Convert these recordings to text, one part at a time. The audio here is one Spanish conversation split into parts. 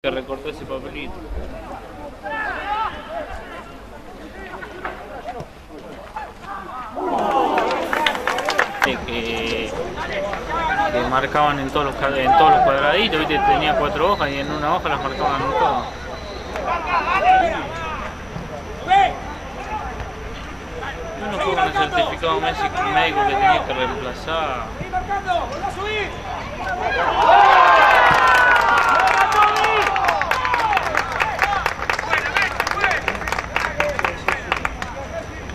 que recortó ese papelito. Que, que marcaban en todos los en todos los cuadraditos, ¿viste? tenía cuatro hojas y en una hoja las marcaban en todas. Uno fue que reemplazar. certificado médico que tenía que reemplazar.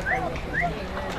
すごい。